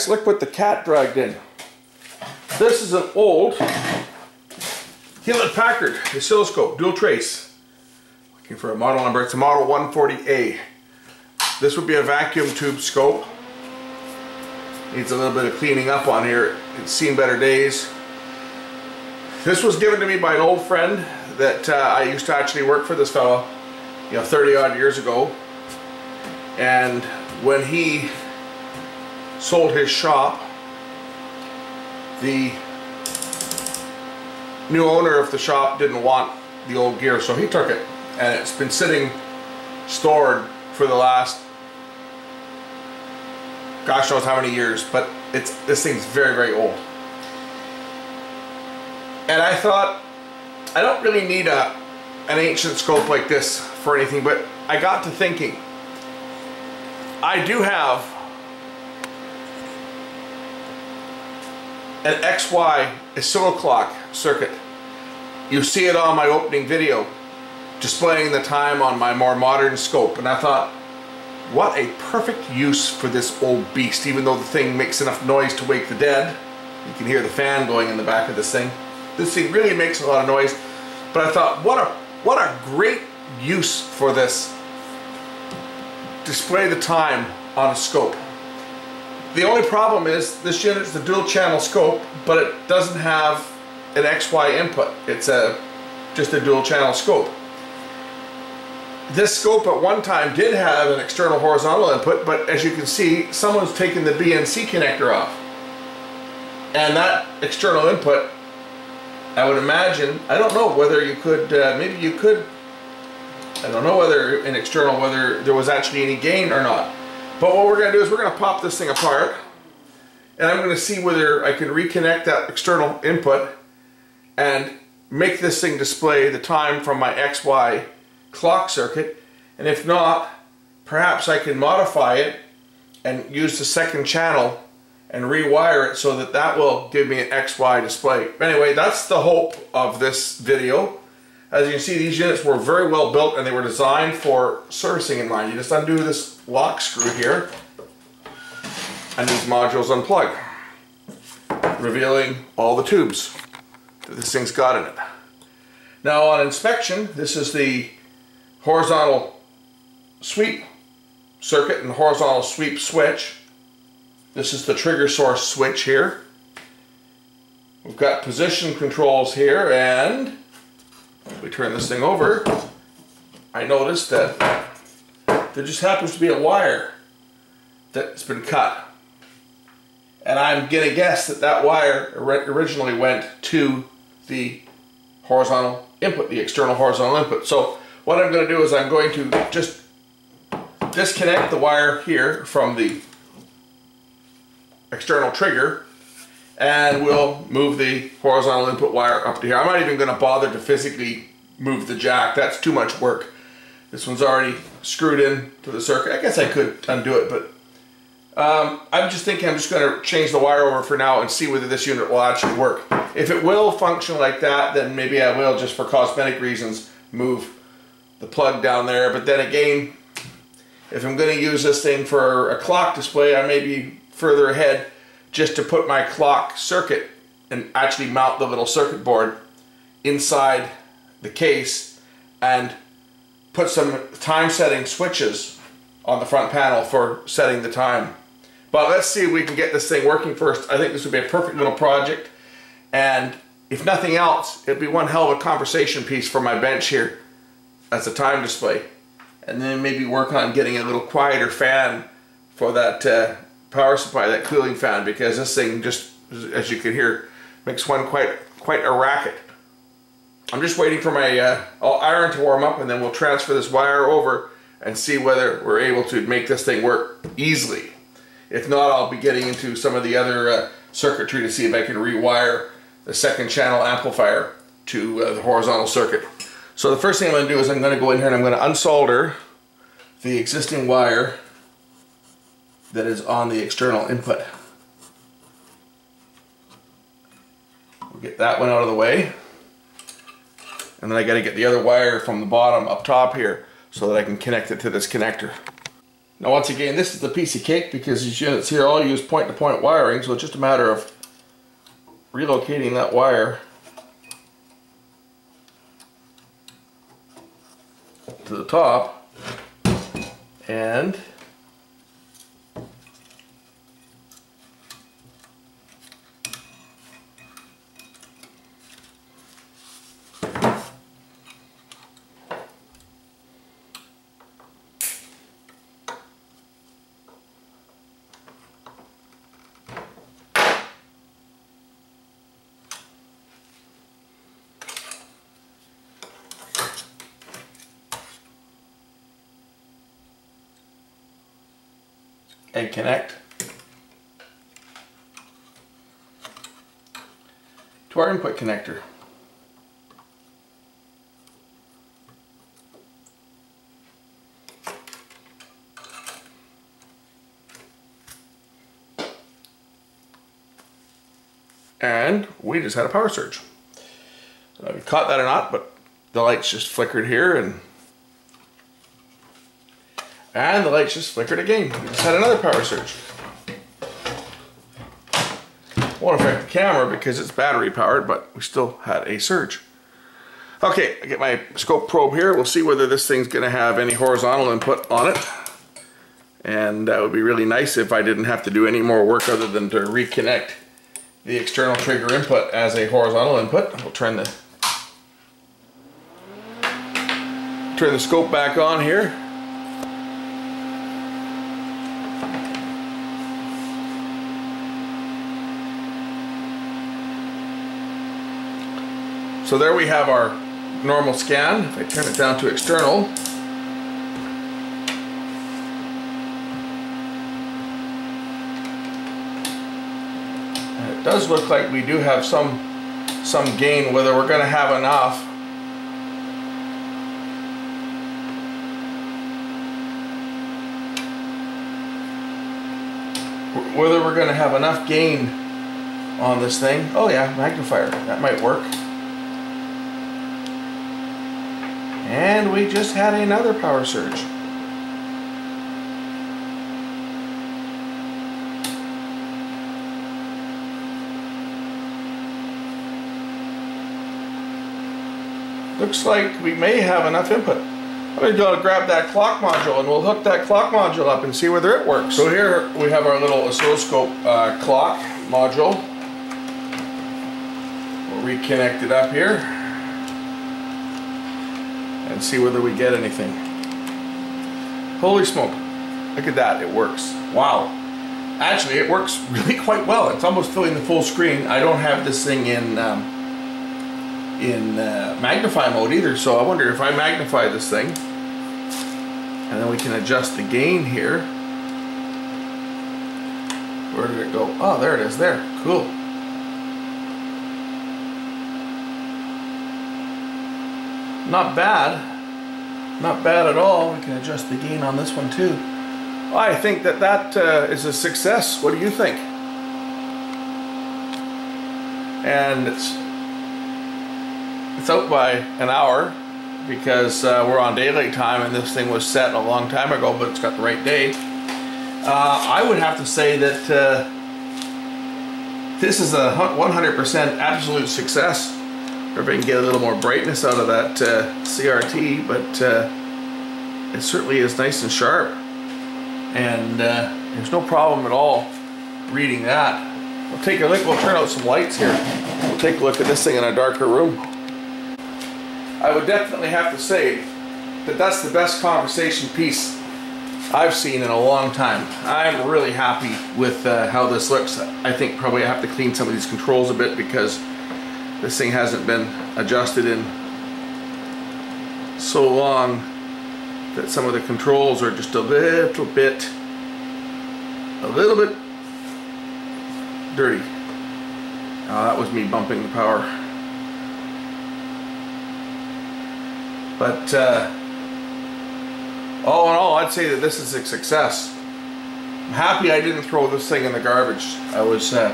guys, look what the cat dragged in. This is an old Hewlett Packard oscilloscope, dual trace. Looking for a model number, it's a model 140A. This would be a vacuum tube scope. Needs a little bit of cleaning up on here. It's seen better days. This was given to me by an old friend that uh, I used to actually work for this fellow, you know, 30 odd years ago. And when he sold his shop, the new owner of the shop didn't want the old gear, so he took it. And it's been sitting stored for the last gosh knows how many years, but it's this thing's very, very old. And I thought, I don't really need a an ancient scope like this for anything, but I got to thinking, I do have an XY oscilloclock circuit. You see it on my opening video displaying the time on my more modern scope and I thought what a perfect use for this old beast even though the thing makes enough noise to wake the dead. You can hear the fan going in the back of this thing. This thing really makes a lot of noise but I thought what a what a great use for this display the time on a scope. The only problem is this unit is a dual channel scope, but it doesn't have an XY input. It's a just a dual channel scope. This scope at one time did have an external horizontal input, but as you can see, someone's taken the BNC connector off. And that external input, I would imagine, I don't know whether you could, uh, maybe you could, I don't know whether an external, whether there was actually any gain or not. But what we're going to do is we're going to pop this thing apart and I'm going to see whether I can reconnect that external input and make this thing display the time from my XY clock circuit and if not perhaps I can modify it and use the second channel and rewire it so that that will give me an XY display. Anyway, that's the hope of this video. As you can see, these units were very well built and they were designed for servicing in mind. You just undo this lock screw here and these modules unplug, revealing all the tubes that this thing's got in it. Now on inspection, this is the horizontal sweep circuit and horizontal sweep switch. This is the trigger source switch here. We've got position controls here and we turn this thing over, I noticed that there just happens to be a wire that's been cut. And I'm going to guess that that wire originally went to the horizontal input, the external horizontal input. So what I'm going to do is I'm going to just disconnect the wire here from the external trigger and we'll move the horizontal input wire up to here. I'm not even going to bother to physically move the jack. That's too much work. This one's already screwed in to the circuit. I guess I could undo it, but um, I'm just thinking I'm just going to change the wire over for now and see whether this unit will actually work. If it will function like that, then maybe I will, just for cosmetic reasons, move the plug down there. But then again, if I'm going to use this thing for a clock display, I may be further ahead just to put my clock circuit and actually mount the little circuit board inside the case and put some time setting switches on the front panel for setting the time. But let's see if we can get this thing working first. I think this would be a perfect little project. And if nothing else, it'd be one hell of a conversation piece for my bench here as a time display. And then maybe work on getting a little quieter fan for that uh, power supply, that cooling fan, because this thing just, as you can hear, makes one quite quite a racket. I'm just waiting for my uh, iron to warm up and then we'll transfer this wire over and see whether we're able to make this thing work easily. If not, I'll be getting into some of the other uh, circuitry to see if I can rewire the second channel amplifier to uh, the horizontal circuit. So the first thing I'm going to do is I'm going to go in here and I'm going to unsolder the existing wire that is on the external input. We'll get that one out of the way. And then I got to get the other wire from the bottom up top here so that I can connect it to this connector. Now once again, this is the piece of cake because these units here all use point-to-point -point wiring, so it's just a matter of relocating that wire to the top and and connect to our input connector. And we just had a power surge. I don't know if you caught that or not, but the lights just flickered here and and the lights just flickered again. We just had another power surge. Won't affect the camera because it's battery powered, but we still had a surge. Okay, I get my scope probe here. We'll see whether this thing's gonna have any horizontal input on it. And that would be really nice if I didn't have to do any more work other than to reconnect the external trigger input as a horizontal input. We'll turn the turn the scope back on here. So there we have our normal scan. If I turn it down to external, it does look like we do have some some gain whether we're going to have enough. Whether we're going to have enough gain on this thing. Oh yeah magnifier. That might work And we just had another power surge. Looks like we may have enough input. I'm going to go grab that clock module and we'll hook that clock module up and see whether it works. So here we have our little oscilloscope uh, clock module. We'll reconnect it up here and see whether we get anything. Holy smoke. Look at that, it works. Wow. Actually, it works really quite well. It's almost filling the full screen. I don't have this thing in um, in uh, magnify mode either, so I wonder if I magnify this thing, and then we can adjust the gain here. Where did it go? Oh, there it is, there. Cool. Not bad. Not bad at all. We can adjust the gain on this one too. I think that that uh, is a success. What do you think? And it's it's out by an hour because uh, we're on daylight time and this thing was set a long time ago, but it's got the right day. Uh, I would have to say that uh, this is a 100% absolute success or if I can get a little more brightness out of that uh, CRT, but uh, it certainly is nice and sharp. And uh, there's no problem at all reading that. We'll take a look, we'll turn out some lights here. We'll take a look at this thing in a darker room. I would definitely have to say that that's the best conversation piece I've seen in a long time. I'm really happy with uh, how this looks. I think probably I have to clean some of these controls a bit because this thing hasn't been adjusted in so long that some of the controls are just a little bit a little bit dirty. Oh, that was me bumping the power. But uh, all in all, I'd say that this is a success. I'm happy I didn't throw this thing in the garbage. I was uh,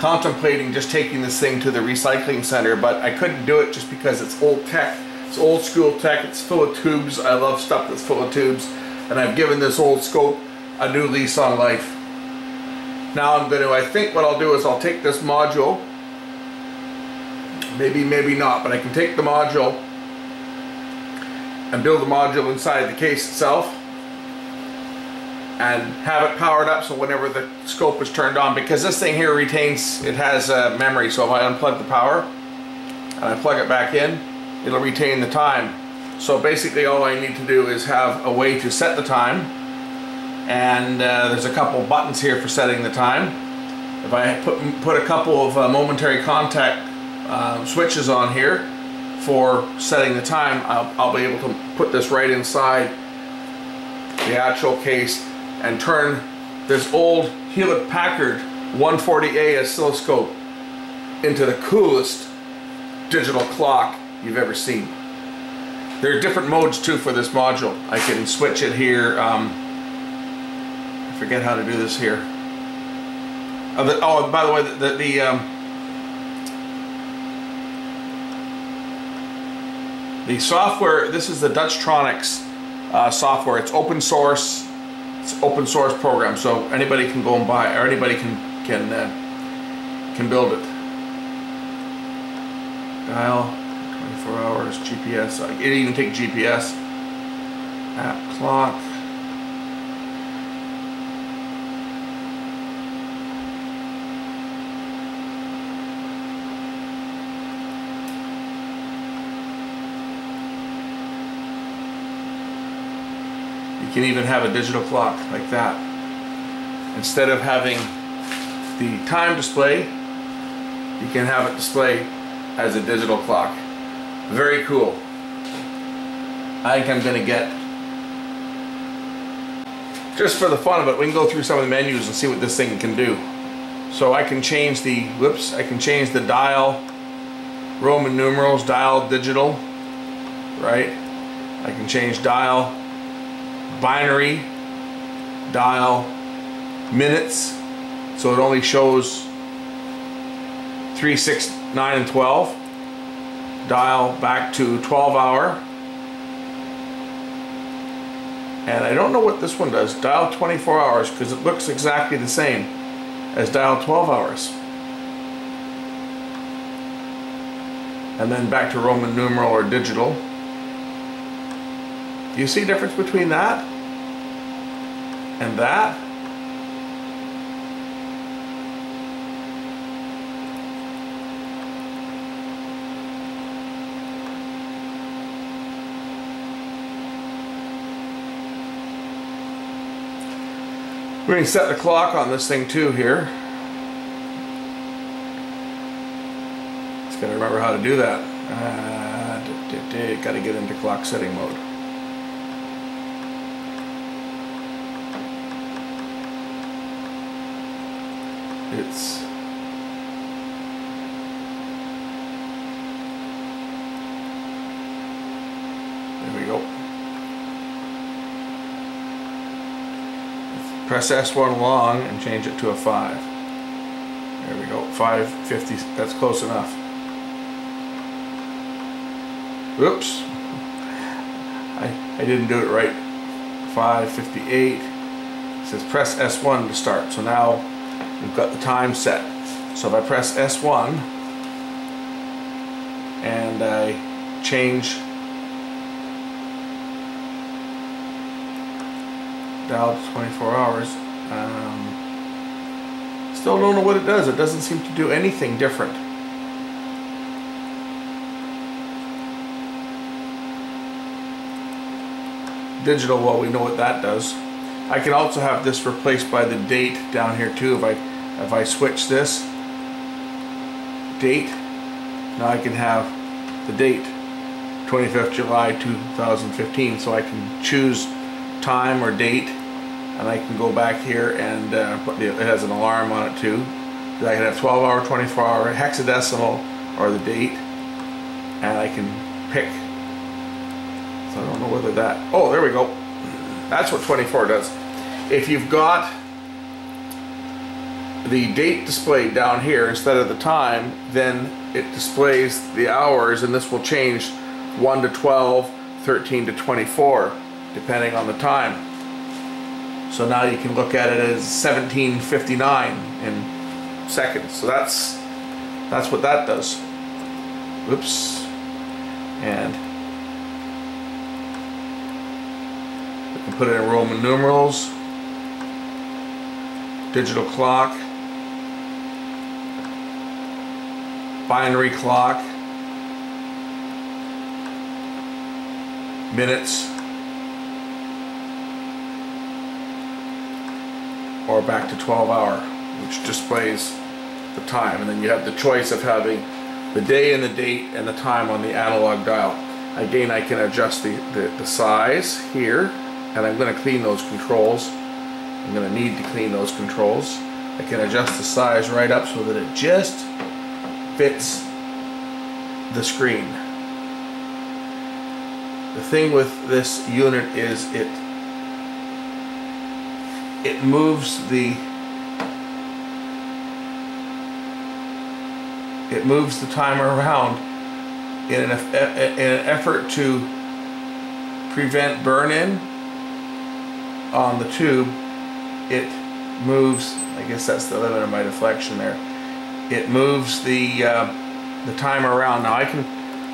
contemplating just taking this thing to the recycling center, but I couldn't do it just because it's old tech. It's old school tech, it's full of tubes. I love stuff that's full of tubes. and I've given this old scope a new lease on life. Now I'm going to, I think what I'll do is I'll take this module, maybe, maybe not, but I can take the module and build the module inside the case itself and have it powered up so whenever the scope is turned on, because this thing here retains, it has uh, memory, so if I unplug the power and I plug it back in, it'll retain the time. So basically all I need to do is have a way to set the time and uh, there's a couple buttons here for setting the time. If I put, put a couple of uh, momentary contact uh, switches on here for setting the time, I'll, I'll be able to put this right inside the actual case and turn this old Hewlett Packard 140A oscilloscope into the coolest digital clock you've ever seen. There are different modes too for this module. I can switch it here. Um, I forget how to do this here. Oh, the, oh by the way, the, the, the um, the software, this is the Dutchtronics uh, software. It's open source. It's open source program, so anybody can go and buy, or anybody can can uh, can build it. Dial, 24 hours, GPS. It even take GPS. App clock. You can even have a digital clock like that. Instead of having the time display, you can have it display as a digital clock. Very cool. I think I'm gonna get, just for the fun of it, we can go through some of the menus and see what this thing can do. So I can change the, whoops, I can change the dial, Roman numerals, dial digital, right? I can change dial binary dial minutes. So it only shows 3 6 9 and 12 dial back to 12 hour. And I don't know what this one does. Dial 24 hours because it looks exactly the same as dial 12 hours. And then back to Roman numeral or digital do you see difference between that and that? We're going to set the clock on this thing too here. Just got to remember how to do that. Uh, got to get into clock setting mode. It's there we go. Press S1 long and change it to a 5. There we go, 550, that's close enough. Oops, I, I didn't do it right. 558, it says press S1 to start. So now we've got the time set. So if I press S1 and I change dial to 24 hours, um, still don't know what it does. It doesn't seem to do anything different. Digital, well we know what that does. I can also have this replaced by the date down here too if I if I switch this date now I can have the date 25th July 2015 so I can choose time or date and I can go back here and uh, put the, it has an alarm on it too. I can have 12 hour 24 hour hexadecimal or the date and I can pick. So I don't know whether that oh there we go. That's what 24 does. If you've got the date displayed down here instead of the time, then it displays the hours and this will change 1 to 12, 13 to 24, depending on the time. So now you can look at it as 1759 in seconds. So that's that's what that does. Oops. And we can put it in Roman numerals. Digital clock. Binary clock. Minutes. Or back to 12 hour, which displays the time. And then you have the choice of having the day and the date and the time on the analog dial. Again, I can adjust the, the, the size here, and I'm going to clean those controls. I'm going to need to clean those controls. I can adjust the size right up so that it just fits the screen. The thing with this unit is it it moves the it moves the timer around in an, in an effort to prevent burn-in on the tube it moves I guess that's the limit of my deflection there it moves the uh, the timer around now I can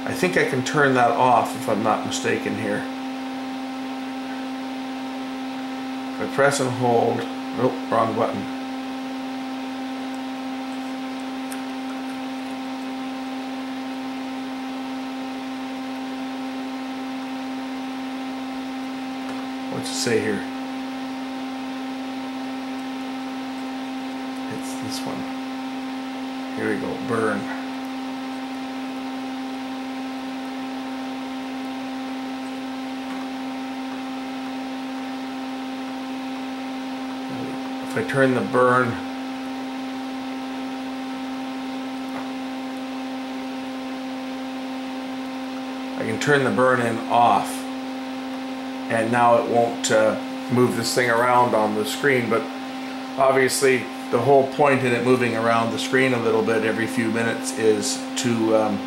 I think I can turn that off if I'm not mistaken here if I press and hold nope wrong button What's it say here? It's this one. Here we go, burn. If I turn the burn I can turn the burn in off and now it won't uh, move this thing around on the screen but obviously the whole point in it moving around the screen a little bit every few minutes is to um,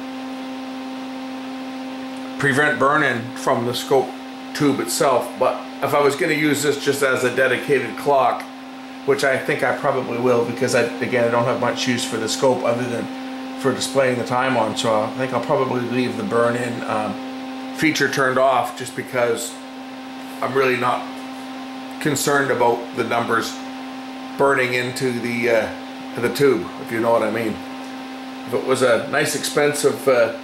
prevent burn-in from the scope tube itself. But if I was going to use this just as a dedicated clock which I think I probably will because I again I don't have much use for the scope other than for displaying the time on so I think I'll probably leave the burn-in um, feature turned off just because I'm really not concerned about the numbers burning into the uh, the tube, if you know what I mean. If it was a nice, expensive, uh,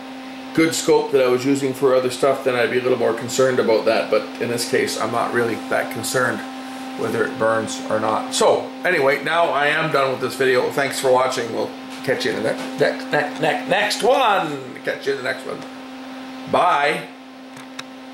good scope that I was using for other stuff, then I'd be a little more concerned about that. But in this case, I'm not really that concerned whether it burns or not. So, anyway, now I am done with this video. Thanks for watching. We'll catch you in the next, next, next, next, next one. Catch you in the next one. Bye.